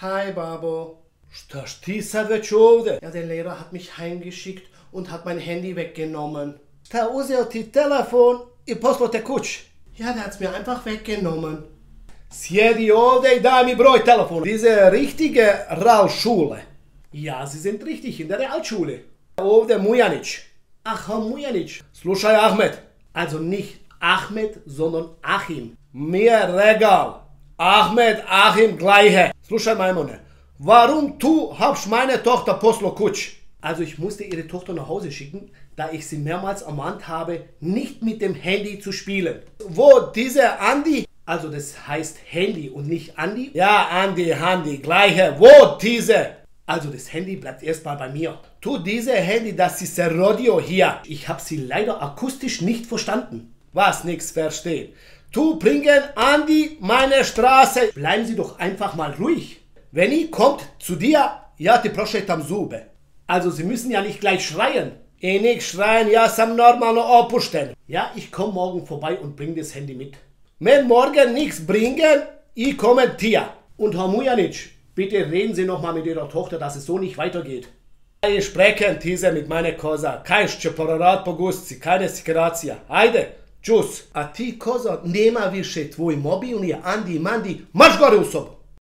Hi, Babo. Sad već ovde? Ja, der Lehrer hat mich heimgeschickt und hat mein Handy weggenommen. Šta uzeo ti telefon i poslao te kući? Ja, der hat's mir einfach weggenommen. Sjedi ovde i daj mi broj telefona. Diese richtige Realschule. Ja, Sie sind richtig in der Realschule. Ovde Mujanić. Ach, Herr Mujanic. Slušaj Ahmed. Also nicht Ahmed, sondern Achim. Mir regal. Ahmed, Achim, gleiche. Slušaj Majmone. Warum tu habst meine Tochter poslo kuć? Also ich musste ihre Tochter nach Hause schicken, da ich sie mehrmals ermahnt habe, nicht mit dem Handy zu spielen. Wo diese Andi? Also das heißt Handy und nicht Andi. Ja, Andi, Handy, gleiche. Wo diese? Also das Handy bleibt erstmal bei mir. Tu diese Handy, das ist der Radio hier. Ich habe sie leider akustisch nicht verstanden. Was nix verstehen. Tu bringen Andi meine Straße. Bleiben Sie doch einfach mal ruhig. Wenn ich kommt zu dir, ja ti prošetam zube. Also Sie müssen ja nicht gleich schreien. I nik schreien, ja sam normalno opušten. Ja, ich komme morgen vorbei und bringe das Handy mit. Wenn morgen nichts bringen, ich komme dir. Und Herr Mujanic, bitte reden Sie noch mal mit Ihrer Tochter, dass es so nicht weitergeht. Ich sprechen diese mit meiner Koza. Kaj će porarat keine sikracija. Ajde, čus. A ti koza, nema više tvoj mobilni Andi Mandi, marš gore u sobu.